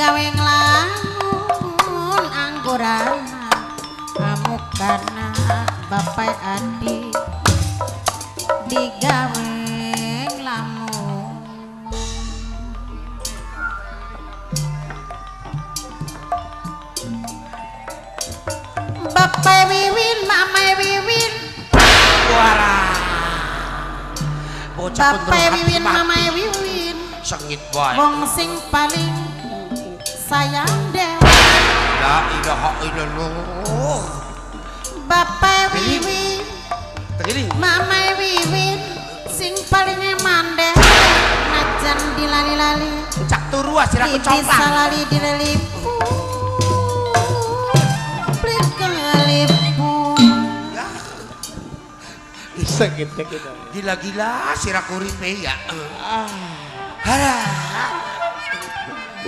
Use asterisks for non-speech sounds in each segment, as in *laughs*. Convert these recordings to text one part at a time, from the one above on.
digawe ngelamun angguran kamu karena bapak adik digawe ngelamun Bapak Wiwin, Mama Wiwin. Bocah Bapak Wiwin. Mama Wiwin, Sengit bae. wong sing paling sayang dewa. La ilaha illallah. Bapak Wiwin, Tegiling. Mama Wiwin, sing paling mandeh. Najan dilali-lali, Cak turu asir aku bisa lali kelipu. Ya. Gila-gila sirah kuripe ya. Halah.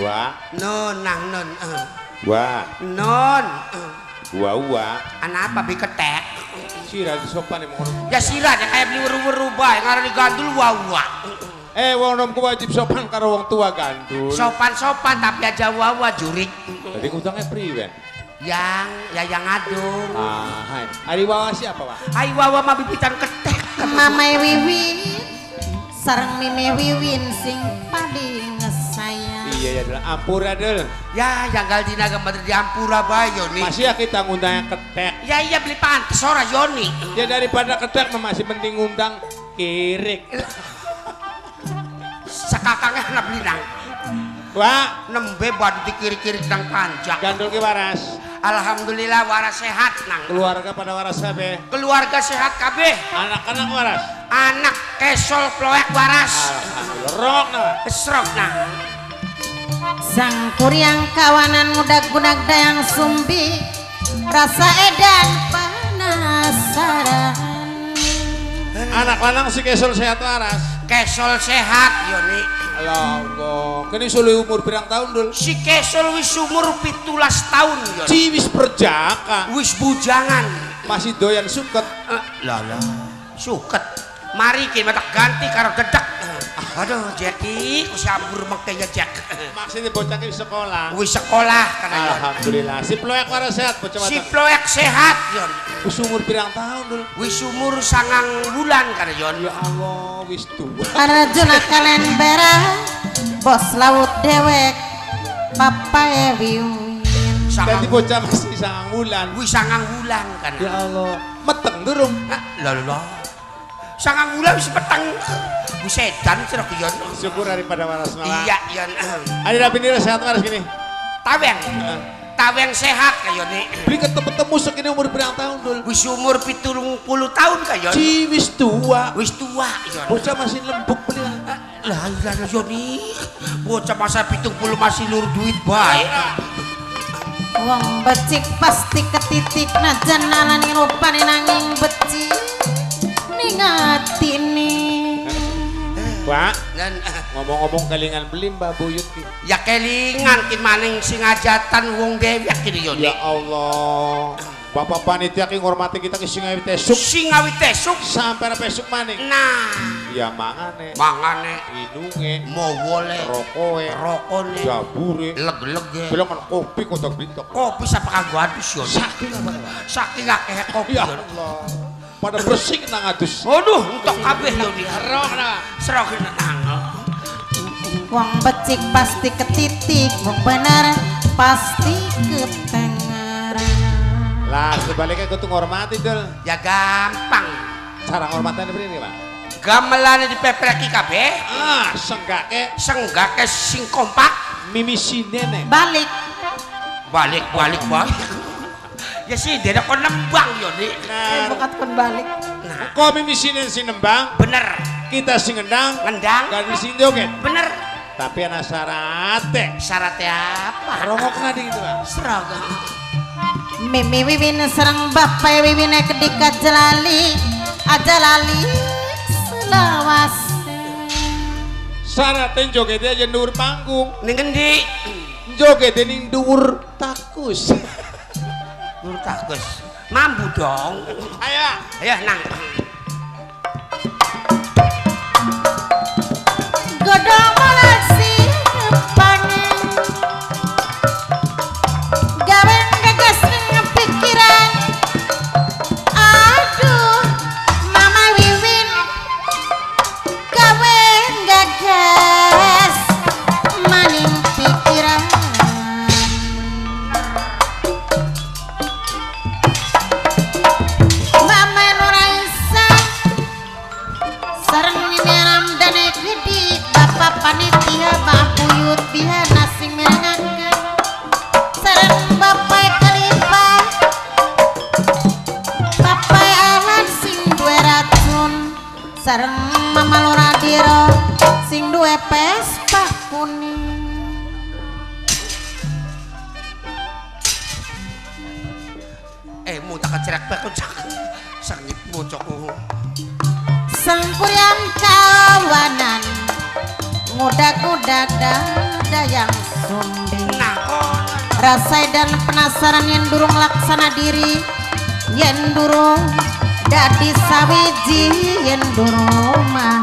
Wah, Non nang non. eh. wah, Non. eh. wah, wah. Anak apa bi ketek? Si Ratu sopan emang orang. Ya sirah ya kayak beli weru-weru bae ngarani gandul wawa. Eh, wong nom ku wajib sopan karo wong tua gandul. Sopan-sopan tapi aja wawa jurik. Tadi utangnya priwe. Yang ya yang adung. Ah, hai. Ari wawa siapa, Pak? Ai wawa mah bibitan ketek. Mama Wiwin sareng Mime Wiwin sing paling Iya, ya adalah ampura del. Ya yang gal dina gambar di Ampura bae nih. Masih ya kita ngundang yang ketek. Ya iya beli pantes ora Yoni. Ya daripada ketek masih penting ngundang kirik. *laughs* Sakakangnya anak beli nang. Wah, Nembe badu di kiri-kiri nang panjang. gandul ki waras. Alhamdulillah waras sehat nang. Keluarga pada waras sabe. Keluarga sehat kabeh. Anak-anak waras. Anak kesol ploek waras. Alhamdulillah. Rok nah. Esrok nang. Sang kuryang kawanan mudag-mudag dayang sumbi rasa edan penasaran. Anak lanang si kesel sehat waras. Kesol sehat Yoni. Allah, kini sulu umur berang tahun dul. Si kesol wis umur pitulas tahun Yoni. Ciwis perjaka. Wis bujangan. Masih doyan suket. Eh, Lala. Suket. Mari kita ganti karo dedak. Aduh, Jackie, ku sambur makanya Jack. Maksudnya bocah ki sekolah. Wis sekolah karena Yon. Alhamdulillah. Si ploek waras sehat bocah Si ploek sehat Yon. Wis umur berang tahun dul. Wis umur sangang bulan karena Yon. Ya Allah, wis tua. Arjuna kalian bera bos laut dewek papa Wiwin. Tadi Sangang bocah masih sangang bulan. Wis sangang bulan kan. Ya Allah, meteng durung. Lala. Sangang bulan wis peteng. Wis sedan ku Yon. Syukur daripada waras malah. Iya Yon. Ada rapi nira sehat waras gini. Taweng. Taweng sehat kayak Yon. Beli ketemu-temu segini umur berang tahun dul. Wis umur 70 tahun kayak Yon. Ciwis tua. Wis tua Yon. Bocah masih lembuk beli. lah ilah Yoni bocah masa pitung puluh masih lur duit baik Wong becik pasti ketitik najan nalani rupane nanging becik ning atine. Pak, dan eh, ngomong-ngomong kelingan beli Mbak Buyut. ki. ya kelingan kin maning sing ajatan wong dewek kini Yoni Ya Allah. Bapak panitia ki ngormati kita ki sing awi tesuk sing ngawi tesuk sampai besok maning. nah. Ya mangane, mangane. Inunge, mau wole rokoe, rokone jabure. leg-lege Bilang kan kopi kotak bintok. kopi siapa kagak adus Yoni Saking apa saking akeh kopi Ya Allah. Pada bersih nang adus. Waduh, untuk kabeh Yoni. Rok nah. Serok nang. Wong becik pasti ketitik, wong bener pasti ketengaran. Lah sebaliknya kudu ngormati dul. Ya gampang. Cara ngormatane beri Pak. Gamelane dipepreki kabeh, Ah, senggake senggake sing kompak, mimi sinene. Balik balik-balik balik. Ya sih, dia kon nembang yo, Dik. Eh, Nah, bukat kon balik. Nah, kau mimisinin si nembang, bener. kita si ngendang, Ngendang. dan di sini joget. Bener. Tapi anak syaratnya. Syaratnya apa? Rongok nadi gitu Bang. Seragam. Mimi wiwin serang bapai wiwin kedika jelali aja lali selawas Syaratnya jogetnya aja ndur panggung. Ning ngendi? Jogetnya ning takus. *laughs* Nur takus. Mambu dong. Ayo. Ayo nang. godong malasi panen durung mah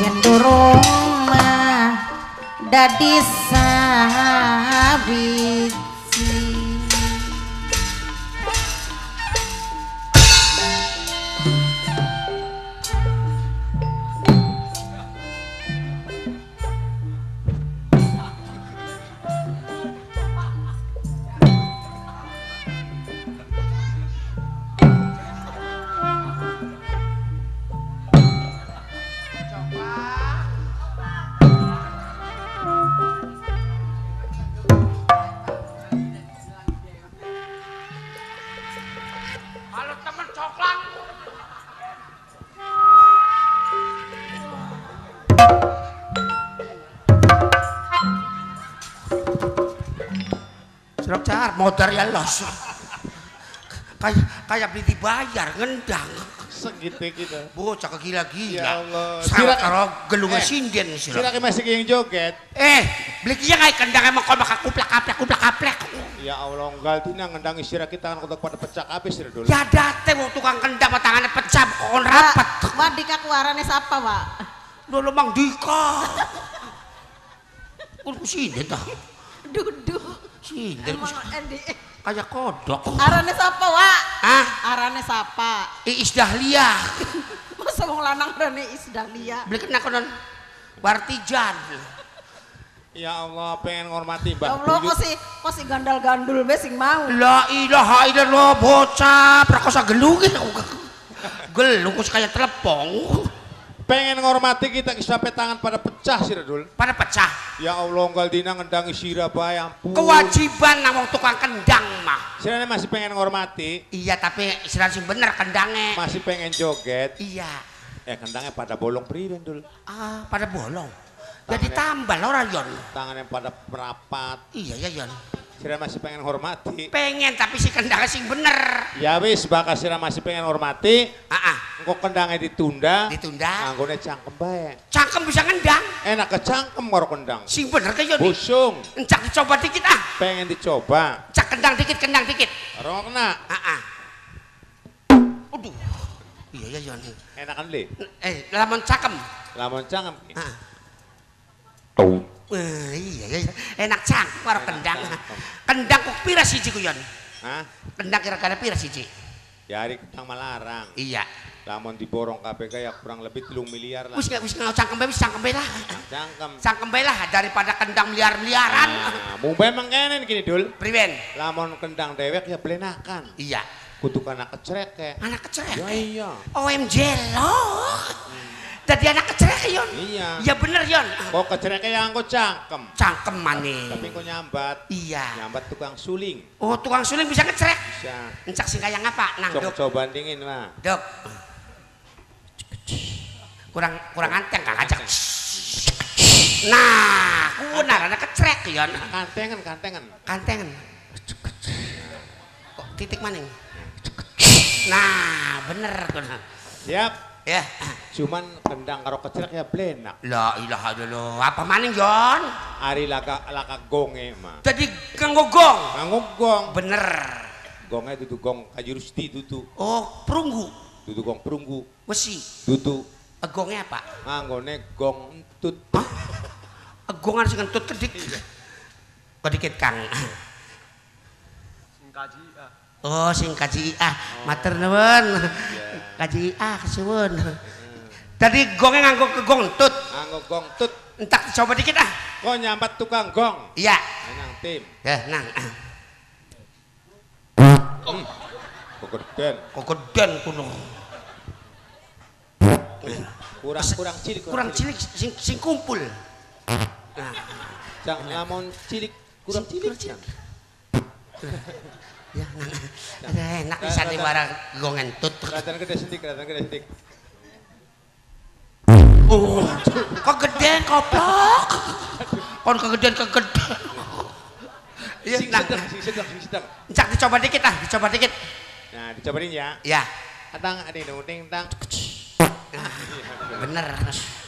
Yang durung mah Dadi sawiji Kayak kayak beli dibayar ngendang. Segitu kita. Bocah gila-gila. Ya Allah. Sira- karo Eh, sinden sira. Sira masih yang joget. Eh, beli kia kayak kendang emang kau bakal kuplak-kaplak kuplak-kaplak. Ya Allah, enggak tina ngendang istirahat kita kan kotak pada pecah habis ya dulu. Ya date wong tukang kendang tangannya pecah kon rapat. Wadik aku arane siapa, Pak? Dulu mang Dika. Kun sinden tah. *laughs* Duduk. Sinden Emang Endi. Kayak kodok. Arane siapa, Wak? Ah, Arane siapa? Iis Dahlia. *laughs* Masa wong lanang arane Isdahlia. Beli kena konon Bartijan. Ya Allah, pengen ngormati Ya Mbak Allah, kok Buyut. si kok si gandal-gandul be sing mau. La ilaha illallah bocah prakosa gelung Gelung kok kayak telepong. Pengen ngormati kita sampai tangan pada pecah sih dul. Pada pecah. Ya Allah, enggak dina ngendangi sira bae ampun. Kewajiban wong tukang kendang mah. Sirane masih pengen ngormati, Iya tapi istilah sing bener kendangnya. masih pengen joget. Iya. Eh kendangnya pada bolong priwen dul. Ah, pada bolong. Jadi tambah ora Yon. Tangannya pada merapat. Iya ya Yon. Sira masih pengen hormati. Pengen tapi si kendangnya sing bener. Ya wis, bakal sira masih pengen hormati. Ah, Engkau kendangnya ditunda. ditunda. Nganggone cangkem bae. Cangkem bisa ngendang. Enak kecangkem karo kendang. Sing bener ke Yon. Busung, Encak dicoba dikit ah. pengen dicoba. Cak kendang dikit, kendang dikit. Rongna, Ah, ah. Aduh. Iya ya Yon. enakan le. Eh, lamun cakem. Lamun cangkem. Ah. Eh, iya, iya, enak cangkem karo kendang. Kendang kok pira siji ku Yon? Hah? Kendang kira-kira pira siji? Ya hari kendang malarang. Iya. Lamun diborong KPK ya kurang lebih telung miliar lah. Wis wis nggak cangkem wis cangkem lah. Cangkem. Cangkem lah daripada kendang miliar-miliaran. Nah, mau memang kenen gini dul. Priwen? Lamun kendang dewek ya belenakan. Iya. Kutuk anak kecerek ya. Anak kecil. Ya iya. OMG loh. Dadi anak kecerek yon. Iya. Iya bener yon. Kok kecereke yang kok cangkem. Cangkem maneh. Tapi kok nyambat. Iya. Nyambat tukang suling. Oh, tukang suling bisa ngecerek. Bisa. Encak sing kayang apa? Nang, Coba Dok. coba bandingin mah. Dok. Kurang kurang anteng Kang Ajak. Nah, kunar ada kecerek yon. Kantengan, kantengan. Kantengan. Kok titik maning? Nah, bener kunar. Siap. Ya. Cuman kendang karo kecerek ya blenak. La ilaha illallah. Apa maning yon? Ari laka laka gonge mah. Tadi kanggo gong. Nganggo gong. Bener. Gonge dudu gong kaji rusti dudu. Oh, perunggu. Dudu gong perunggu. Besi. Dudu Egongnya apa? nganggone gong entut. Egongan sing kentut kedik. Kedikit Kang. Oh, sing kaji ah, matur nuwun. Kaji ah, kesuwun. Tadi gongnya nganggo ke gong entut. Nganggo gong tut. Entak coba dikit ah. Kok nyambat tukang gong. Iya. Nang tim. Ya, nang. Kok geden. Kok geden kuno. Kurang kurang cilik. Kurang cilik sing sing kumpul. Nah, Cang lamun cilik kurang cilik. Kurang cilik. ya. Ada enak bisa di barang gong entut. Kelihatan gede sendik, kelihatan gede sendik. Oh, kok gedean koplok. Kon kegedean kegedean. Iya, nah, sedang, sedang, sedang. Cak dicoba dikit ah, dicoba dikit. Nah, dicobain ya. Ya, Atang adi dong ting tang. Bener.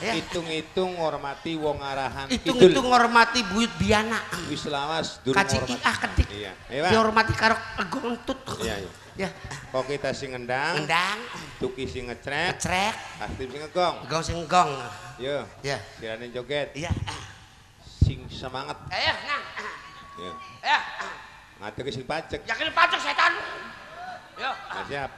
Hitung-hitung ngormati wong arahan Hitung-hitung ngormati buyut biana. Wis lawas durung Kaji kedik. Iya. Iya, Pak. Dihormati karo egong entut. Iya, iya. Ya, Kok kita sing ngendang, ngendang, tuki sing ngecrek, ngecrek, aktif sing ngegong. gong sing gong. Yo, Ya, sirane joget, iya. sing semangat. Ayo, nang. Yo, Ya, ngadeg sing pajek. yakin pacok setan. Yo. Siap.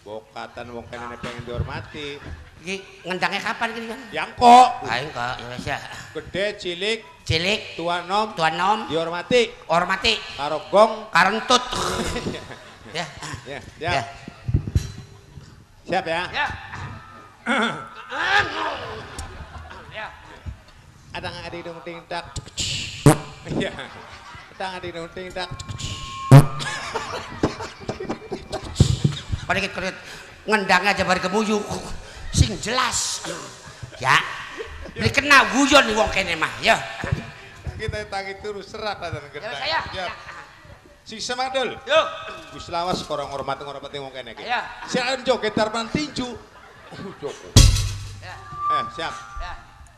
Bokatan wong kene pengen dihormati. Iki ngendangnya kapan gini kan? Yang kok Ayo kok, ya. gede cilik Cilik, tua nom tuan nom, dihormati hormati, karo gong. karentut. ya. *laughs* Ya, Ya. siap. Siap ya. Ya. Ya. Adang adi dong ting tak. Iya. Adang adi dong ting tak. Padahal kita ngendang aja bari kemuyu. Sing jelas. Ya. Beli kena guyon nih wong kene mah, ya. Kita tangi terus serak dan Ya gedang. saya. Siap. Sing semangat dul. Yuk. Wis lawas korong ngormati ngormati wong kene iki. Ayo. Siaran joget tarpan tinju. Uh. Ya. Eh, siap. Ya.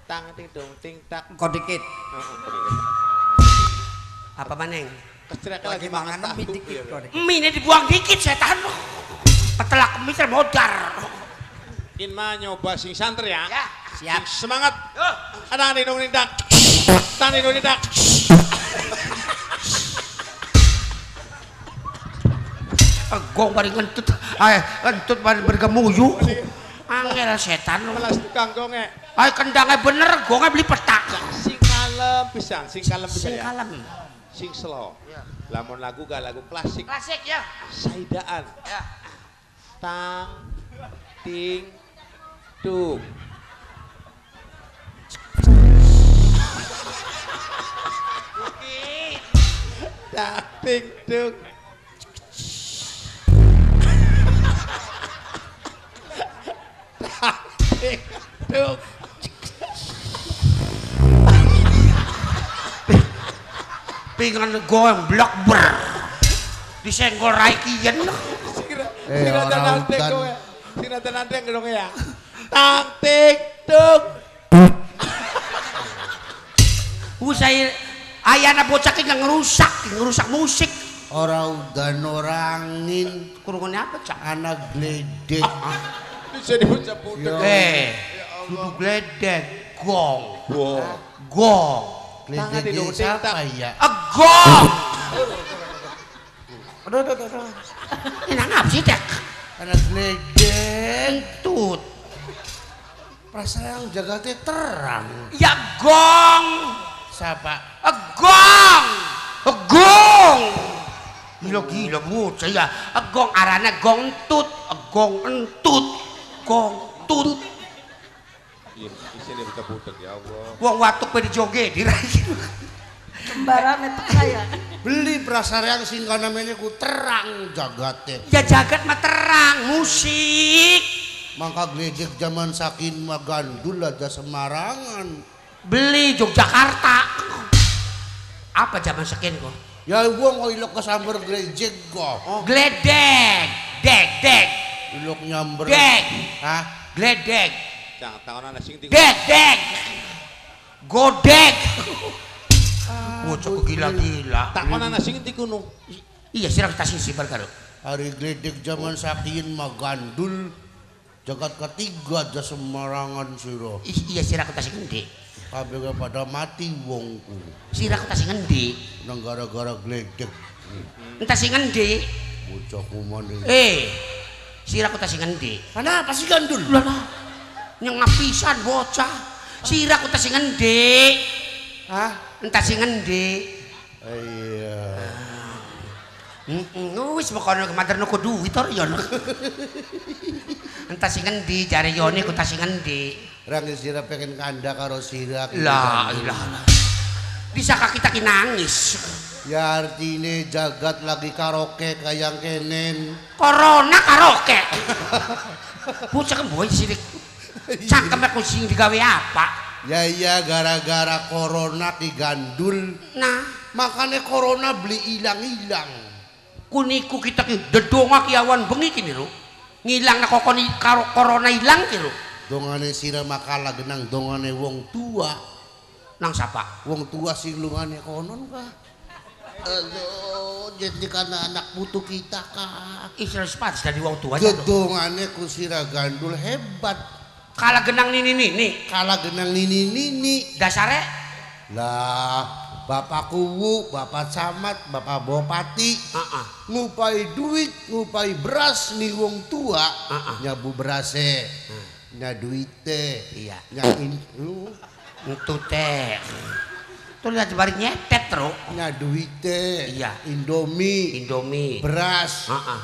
Tang ting dong ting tak. Kok dikit. Apa maneng? Kecerek lagi mangan dikit Iya, kok dikit. Mie ini dibuang dikit setan. Ketelak misal modar. In mah nyoba sing santer ya. Ya. Siap. semangat. Yuk. Adang adi dong ting tak. Tang dong ting tak. Gong bari ngentut. Ay, ngentut bari bergemuyu. Angel setan. Melas tukang gonge. Ay kendangnya bener, gongnya beli petak. Sing kalem pisan, sing kalem pisan Sing ya. kalem. Sing slow. Ya. Lamun lagu gak lagu klasik. Klasik ya. Saidaan. Ya. Tang ting tuk. Tang ting. Tang ting tuk. Pingan gong blok ber. Disenggol raikian. Eh, *laughs* orang nanti kowe. Sira nanti dong ya. Tang ting tuk. Usai ayana bocah ki ngerusak, ngerusak musik. Orang udan orangin Kurungannya apa, Cak? anak gledek. Bisa diucap budak. Eh, duduk gledek, gong, gong, di Gledek dong, siapa ya? ah, gong. Aduh, aduh, aduh, Ini ngap sih, Dek? Anak gledek. Tut. Perasaan jagatnya terang. Ya gong, Siapa? ah, gong, ah, gong. Gila gila bocah ya. Ah, Gong arana gong tut, gong entut, gong tut. Iya, isinya butek-butek ya Allah. Wong watuk pe dijoget diraiki. Kembaran itu saya. Beli sing kana mene ku terang jagate. Ya jagat mah terang, musik. Mangka gledek zaman sakin mah gandul aja semarangan. Beli Yogyakarta. Apa zaman sekian kok? Ya gua ngoilok ke sambar gledek kok. Gledek, dek, dek, Ilok nyamber. dek, Hah? gledek, Jangan tangan anak sing dek, dek, godek. Bocah kok gila-gila. Tangan anak sing tinggi kuno. Iya, sirah kita sisi karo. Hari gledek zaman sakin mah gandul. Jagat ketiga aja semarangan siro. Iya, sirah kita sing ngendi. Kabeh pada mati wongku. Sirah kita sing ngendi. Nang gara-gara gledek. Entah sing ngendi. Bocah kumane. Eh, sirah kita sing ngendi. Kenapa sih gandul? Lah lah. Nyengap pisan bocah. Sirah kita sing ngendi. Hah? Entah sing ngendi. Iya. Heeh, wis pokoke kemater nuku duit tor ya. Entah sing ngendi jare Yoni ku tas sing ngendi. Rang sira pengen kanda karo sira. La ilaha. Disaka kita ki nangis. Ya artine jagat lagi karaoke kayang kenen. Corona karaoke. *laughs* Bocah kan boy sirik. Cangkem aku sing digawe apa? Ya iya gara-gara corona ki gandul. Nah, Makanya corona beli ilang-ilang. kuniku kita ki dedonga ki awan bengi kini ro. Ngilang na kokoni karo corona ilang ki ro. Dongane sira makala genang dongane wong tua. Nang sapa? Wong tua sing lungane konon ka. Aduh, jadi karena anak putu kita kak. Israel Spats dari wong tua aja. Gedongane ku sira gandul hebat. Kala genang nini nini. Kala genang nini-nini. Dasare Lah, Bapak Kuwu, Bapak Camat, Bapak Bupati Heeh. ngupai duit, ngupai beras nih wong tua, Ah, ah. nyabu berase, nya duite, Iya. nya in, lu, Itu teh. Tuh lihat bari nyetet tro. nya duite, Iya. Indomie, Indomie. beras, Heeh.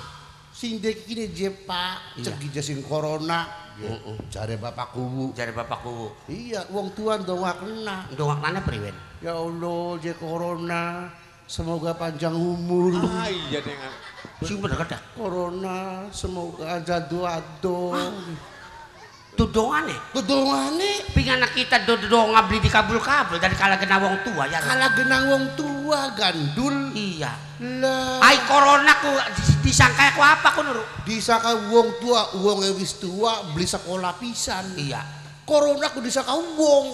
sing dek ini je pak, Iya. cek ija sing corona, Heeh. cari Bapak Kuwu, Jare bapakku. iya, wong tua dong kena, Ndongaknane priwen? ya Allah je corona, semoga panjang umur. Ah iya dengan. Sing bener kada. Corona semoga aja doa-doa. Tudongane. Kedongane Pingana kita do-donga beli di kabul-kabul dari kala kena wong tua ya. kala genang wong tua gandul. Iya. Lah Ai corona ku dis- disangka aku apa ku nuru? disaka wong tua, wong yang wis tua beli sekolah pisan. Iya. Corona ku disaka wong.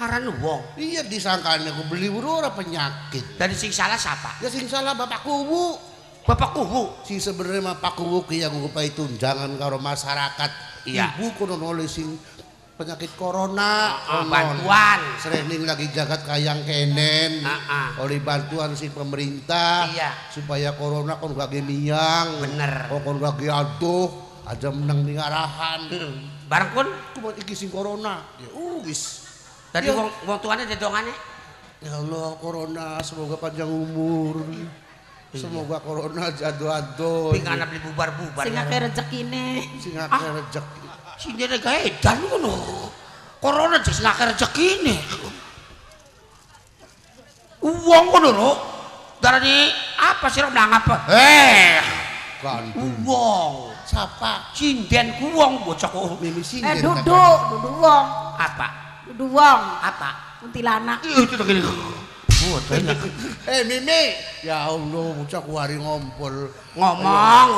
Aran wong. Iya disangkane ku beli ora penyakit. Dari sing salah siapa? Ya sing salah Bapak Kuwu. Bapak kubu. Sing sebenarnya mah Pak Kuwu ki yang ngupai tunjangan karo masyarakat. Iya. Ibu kono oleh sing penyakit corona Ah, konon. bantuan. Sering lagi jagat kayang kenen. Ah, ah. oleh bantuan si pemerintah Iya. supaya corona kon gak miang Bener. oh kon gak aduh aja menang di arahan Hmm. Bareng pun cuma iki sing corona ya uh, wis tadi Ya. wong wong tuane dedongane. ya Allah corona semoga panjang umur semoga corona jado-ado Pingana beli bubar-bubar. Sing akeh rezekine. sing akeh rezeki Sing dene gawe edan ngono. Corona sing akeh rezekine. Uang ngono lho. Darani apa sih nang apa? Eh, gandul uang. siapa Cinden ku wong bocah kok. mimi Eh sinden duduk, duduk wong. Apa? Duduk wong. Apa? Kuntilanak. Itu tuh gini. Bocah eh mimi ya Allah bocah ku hari ngompol ngomong.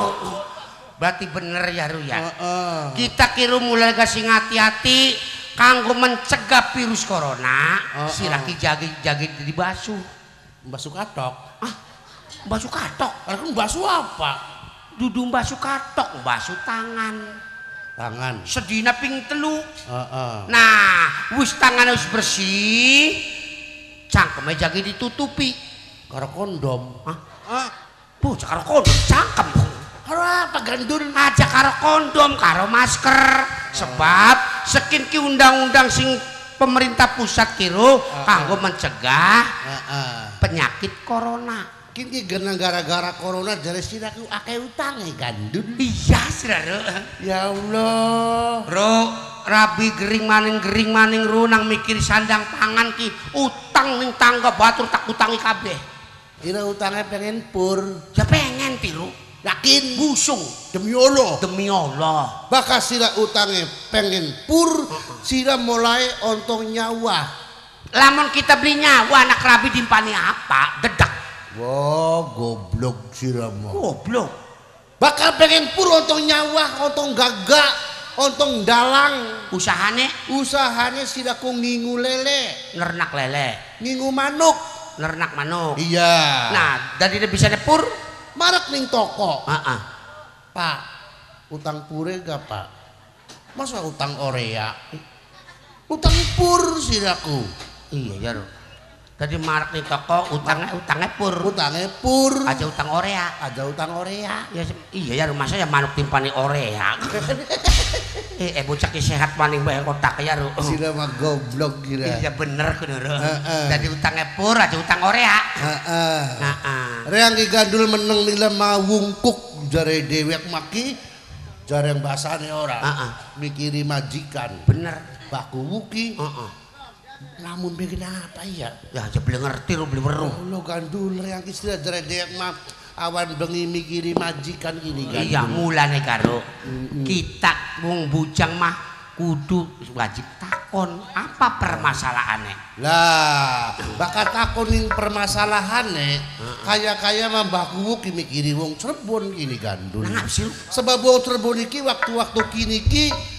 Berarti bener ya Ru ya. Heeh. Kita kira mulai kasih hati-hati kanggo mencegah virus corona. Oh, Si laki jagi-jagi di basuh. basuh katok Ah, basuh katok. kan basuh apa Dudu basuh katok, basuh tangan. tangan Sedina ping telu. Heeh. Nah, wis tangan wis bersih. Cangkeme jagi ditutupi. karo kondom Hah? Ah, bocah karo kondom cangkem. Apa gandul Aja karo kondom, karo masker. Sebab sekin ki undang-undang sing pemerintah pusat kiro kanggo mencegah Heeh. penyakit corona. Kini genang gara-gara corona dari sini aku akeh utang ya gandul. Iya, saudara. Ya Allah. Bro, rabi gering maning gering maning runang mikir sandang pangan ki utang ning tangga batur tak utangi kabeh Ira utangnya pengen pur. ya pengen tiru Yakin? busung Demi Allah. demi Allah Bakal sira utangnya pengen pur, sira mulai ontong nyawa. lamun kita beli nyawa anak rabi dimpani apa dedak Wah, goblok sira mah. goblok Bakal pengen pur ontong nyawa, ontong gagak, ontong dalang. usahane Usahanya sira ku ngingu lele, nernak lele ngingu manuk. nernak manuk Iya. nah dari bisa nepur marak ning toko. ah. Pak, utang pure gak pak? Masa utang orea? Utang pur siraku. iya ya Ro. tadi marak nih toko utangnya utangnya pur Utangnya pur. aja utang orea Ada utang orea. Ya iya ya rumah saya manuk timpani orea. *laughs* eh, eh bocah ki sehat maning bae kotak ya ru. Sira mah goblok kira. Iya bener kudu ru. Dadi utangnya pur aja utang orea. Heeh. Heeh. Reang ki gandul meneng nila mawungkuk jare dewek maki jare yang bahasane ora. Heeh. Mikiri majikan. Bener. Baku wuki. Heeh. Lamun bikin apa ya? Ya aja beli ngerti ru beli weruh. Allah gandul reang ki sira jare dewek mah awan bengi mikiri majikan ini gandul. Iya mulane karo kita wong bujang mah kudu wajib takon apa permasalahannya. Lah, bakal takonin permasalahane kaya-kaya mah mbah kuwu ki mikiri wong Cirebon gini gandul. Nah Sebab wong Cirebon iki waktu-waktu kini ki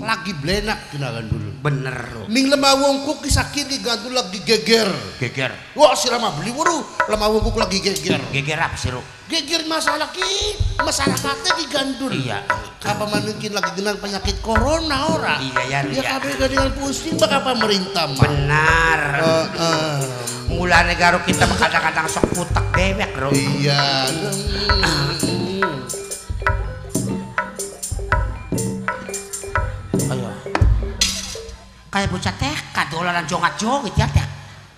lagi blenak kena gandul. bener ru. Ning lemah wongku ki sakit ki gandul lagi geger. Geger. Wah si mah beli waru lemah wongku lagi geger. Geger apa sih ru? Geger masalah ki masyarakatnya ki gandul. Iya. Apa mungkin lagi genang penyakit corona ora? Iya ya ru Ya ya. kabeh gadingan pusing bakal pemerintah mah. Benar. Mulane karo kita kadang-kadang sok putek dewek bro Iya. *clears throat* kayak bocah TK dolanan jongat jogit ya teh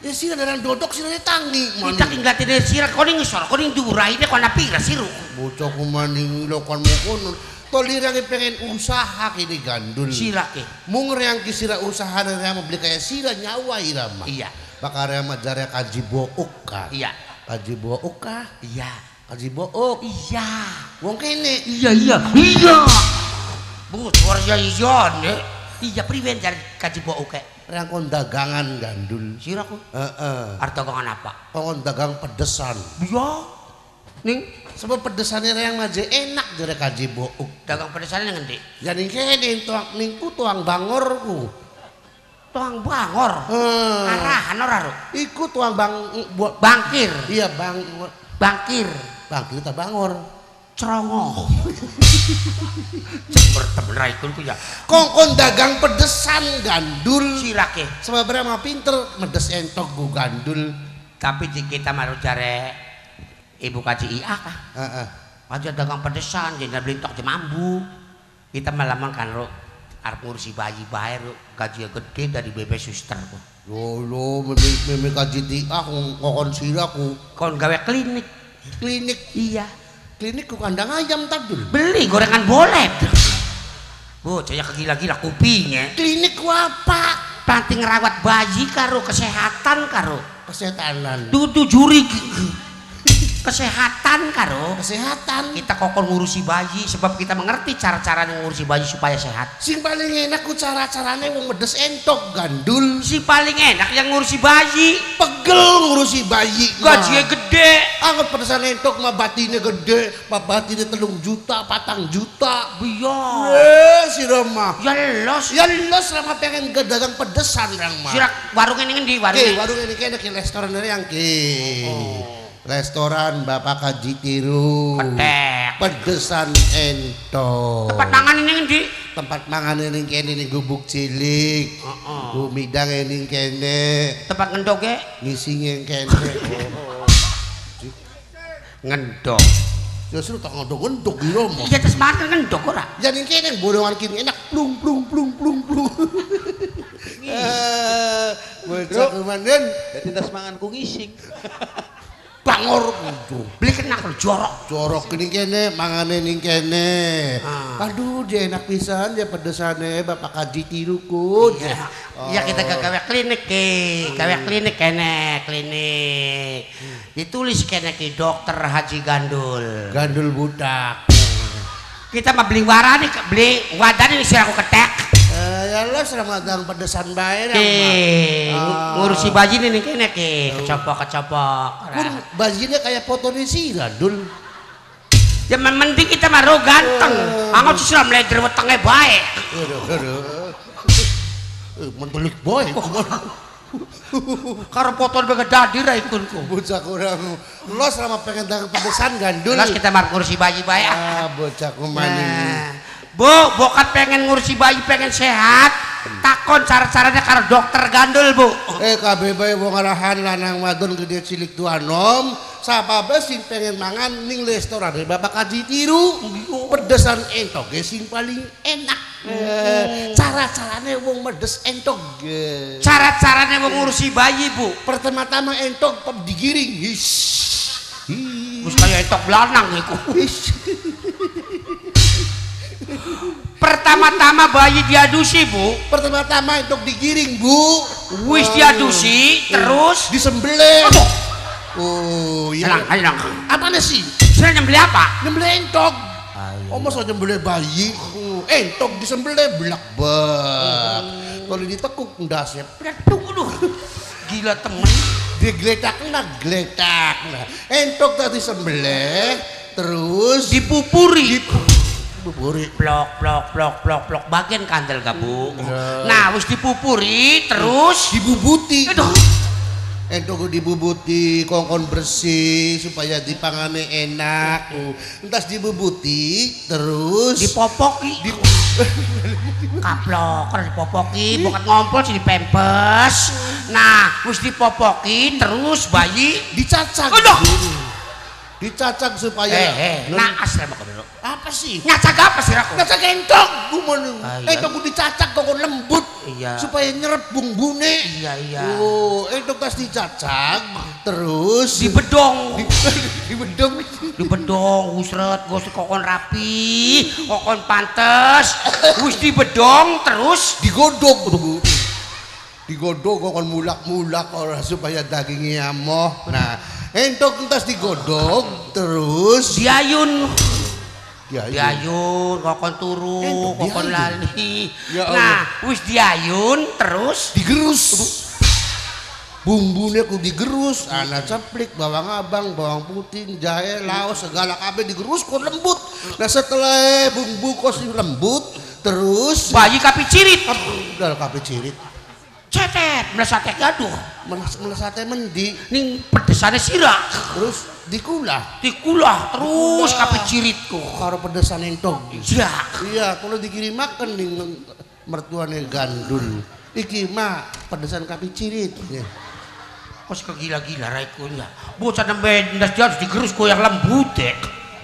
Ya sih ada dodok sih tangi. kita tinggal tidak sirah kau nih ngisor kau nih durai deh kau napira siru Bocah kumaning mo kono. Tolir yang pengen usaha kini gandul. sirah ke Mung yang kisira usaha dan yang beli kayak sira nyawa irama. iya Bakar yang majarnya kaji book ka. iya Kaji book ka. iya Kaji book. iya Wong kene. iya iya iya bu suara iya nih iya priwen dari kaji bawa oke Yang kon dagangan gandul. sirah ku Heeh. arta kau apa Kon dagang pedesan. iya ning Sebab pedesannya yang maje enak jare kaji book. dagang pedesan yang ngendi Jadi kene tuang ningku tuang bangorku. tuang bangor Hmm. arahan ora ru Iku tuang bang buat bangkir iya bang bangkir bang kita bangor. Cerongo jember temen raikul ku ya. Kongkon dagang pedesan gandul. sirake Sebab berapa pinter medes entok gu gandul. tapi di kita maru jare ibu kaji iya kah? Heeh. aja dagang pedesan jadi beli tok jemambu kita malaman kan ro arep ngurusi bayi bae ro gaji gede dari bebe suster ku. Lo meme meme kaji ti ah ngokon siraku. kon gawe klinik. Klinik? Iya klinik ku kandang ayam tadul. beli gorengan bolet bu saya kegila-gila kupingnya Klinik ku apa? panti ngerawat bayi karo kesehatan karo Kesehatan. dudu juri kesehatan karo Kesehatan. kita kokon ngurusi bayi sebab kita mengerti cara-cara ngurusi bayi supaya sehat Sing paling enak ku cara-carane wong medes entok gandul. si paling enak yang ngurusi bayi Pegel ngurusi bayi. gajinya gede Angkat pedesan entok mah batine gede, mah batine telung juta, patang juta. iya Eh, si Rama. ya los Ya los Rama pengen dagang pedesan Rama. sirak warung ini ngendi warung Oke, ini warung ini kayaknya ke restoran dari yang ke. Restoran Bapak Kaji Tiru. Petek. Pedesan ento. tempat mangan ini ngendi Tempat mangan ini kene ning gubuk cilik. Heeh. Gumidang ini kene. tempat ngendoge Ngising yang kene. *laughs* ngendok Justru tak ngodok-ngodok di Romo. iya terus makan ngendok ora Jadi kene bolongan kini enak plung plung plung plung plung. *laughs* Eh, bocah kemanen Jadi tas mangan ku ngising. *laughs* bang bangor kudu. Beli kena jorok. Jorok ning kene, mangane ning kene. Ah. Aduh, dia enak pisan ya pedesane Bapak Kaji tiruku. Ya kita ke gawe klinik ke, gawe klinik kene, klinik. Ditulis kene ki dokter Haji Gandul. Gandul budak. Kita mah beli warani, beli wadah ini sih aku ketek. Eh, ya lo selamat datang pedesan bayar Eh, Ah. ngurusi baji ini kene ki, kecopok kecopok. Pun bajunya kayak foto di si Gandul. Ya mending kita mah ro ganteng. Anggot sih sudah meleger wetenge baik. Aduh, aduh. Eh, mentelik boy. Karo bega dadi ra ikunku. bocah kurang. Lo selama pengen datang pedesan Gandul. Jelas kita mah ngurusi bayi baik. Ah, bocah kumaning. Nah, Bu, bokat pengen ngurusi bayi pengen sehat. Takon cara-caranya karo dokter gandul, Bu. Eh kabeh bae wong arahan lanang wadon gede cilik tua nom. Sapa bae sing pengen mangan ning restoran Bapak Kaji tiru. Pedesan entok ge sing paling enak. Eh, cara-carane wong medes entok. Cara-caranya mau ngurusi bayi, Bu. Pertama-tama entok digiring. His. Terus kayak entok belanang iku. *laughs* Pertama-tama bayi diadusi, Bu. Pertama-tama entok digiring, Bu. Wis diadusi, terus disembelih. Aduh. Oh, Hilang, iya. hilang. Apa sih? Sudah nyembeli apa? nyembelih entok. Oh masa nyembelih bayi? Uh, entok disembelih belak bak. Kalau ditekuk ndasnya, Aduh, aduh. Gila temen. digletak nah gletak nah. Entok tadi sembelih, terus Dipupuri. Dibuburi. Blok, blok, blok, blok, blok. Bagian kandel gak, Bu? Iya. Nah, wis dipupuri, terus... dibubuti. Aduh. Entok dibubuti, kongkon bersih supaya dipangane enak. Entas dibubuti, terus dipopoki di, *laughs* kaplok kan dipopoki bukan ngompol sih dipempes nah wis dipopoki terus bayi dicacak. Aduh. Dicacak supaya eh eh nah asal mau dulu apa sih? nyacak apa sih aku Cacak entok, gumon. Ah, iya. Entok ku dicacak kok lembut. Iya. Supaya nyerep bumbune. iya iya Oh, entok tas dicacak, terus di *laughs* bedong di, di bedong. usret gosok kokon rapi kokon pantes wis di bedong terus digodok. Digodok kok mulak-mulak ora supaya dagingnya amoh. Nah, entok entas digodok, terus. Diayun. Ya, diayun kokon turu Entuk kokon diayun. lali. Ya nah wis diayun terus. Digerus. Bumbunya ku digerus, anak ceplik, bawang abang, bawang putih, jahe, laos, segala kabeh digerus kok lembut. Nah setelah bumbu sing lembut, terus bayi kapi cirit udah kabeh cirit. cetet melesate gaduh Meles melesate mendi, ning pedesane sirah terus dikulah. dikulah terus kapi ciritku Karo pedesan entok. ya Iya, kalau dikirim makan ning mertuane gandul. Iki mah pedesan kapi cirit. Ya. kos kegila-gila raiku ya bocah nembe ndas harus digerus yang lembut dek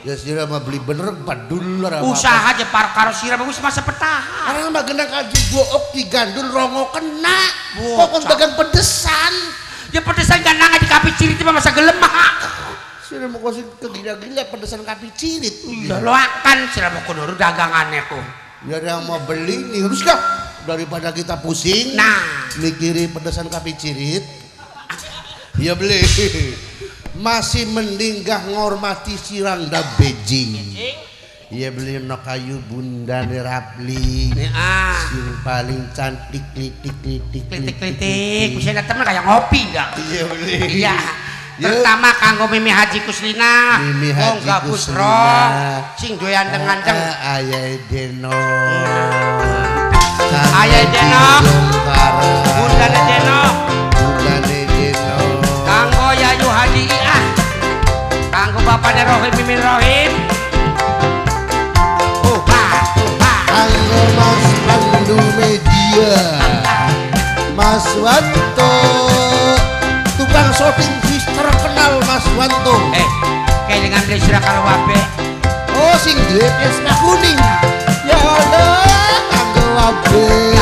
Ya sira mah beli bener padul lah. usaha aja par karo sirah bagus masa petahan Karena mah genang kaji book di gandul rongo kena. Bocah. Kokon dagang pedesan. ya pedesan gak nang di kapi cirit mah masa gelemah Sira mau kasih kegila-gila pedesan kapi cirit. ya lo akan sirah mau kudu dagangannya ku Biar yang mau beli nih harus kah daripada kita pusing. nah mikiri pedesan kapi cirit. Ya beli. Masih mending gak ngormati sirangda Beijing. Iya beli no kayu bunda Rapli. ini ah Sing paling cantik klitik klitik klitik-klitik bisa datang kayak ngopi enggak Iya beli. Iya. Terutama kanggo Mimi Haji Kuslina. Mimi Haji roh. Sing doyan dengan jeng. Ah, Ayah Deno. Ayah Deno. Rohim Mimin Rohim. Upa, upa. Halo Mas Pandu Media Mas Wanto Tukang shopping fish terkenal Mas Wanto Eh, kayak dengan beli sudah kalau wabe. Oh sing pesma kuning Ya Allah Anggo wabe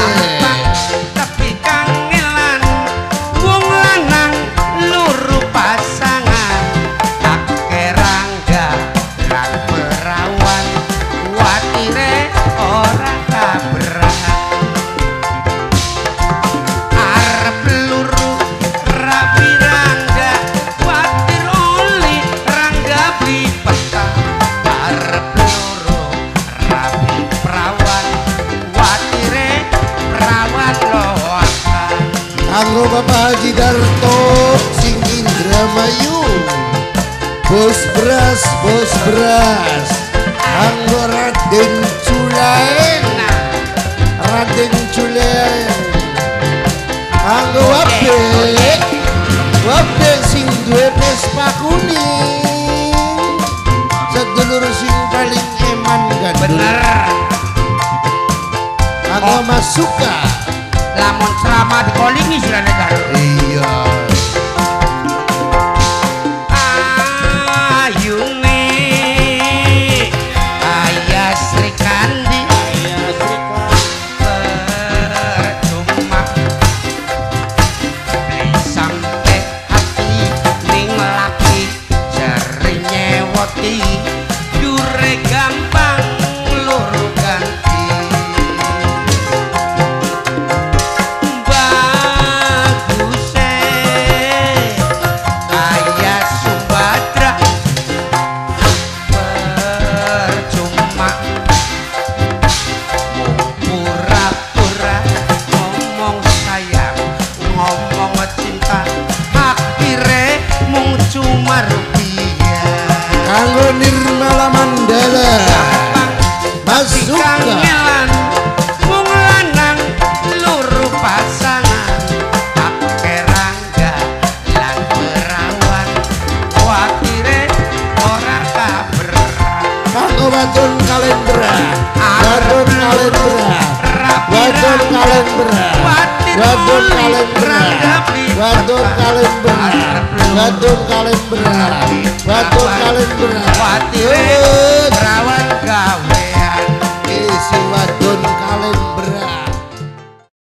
Bapak Haji Darto sing Indramayu. Bos beras, bos beras Anggo Raden Culaen Raden Culaen Anggo wape Wape sing duwe Vespa kuning Sedulur sing paling eman gandul. Bener. Anggo Masuka lamun ceramah di kolingi sih negara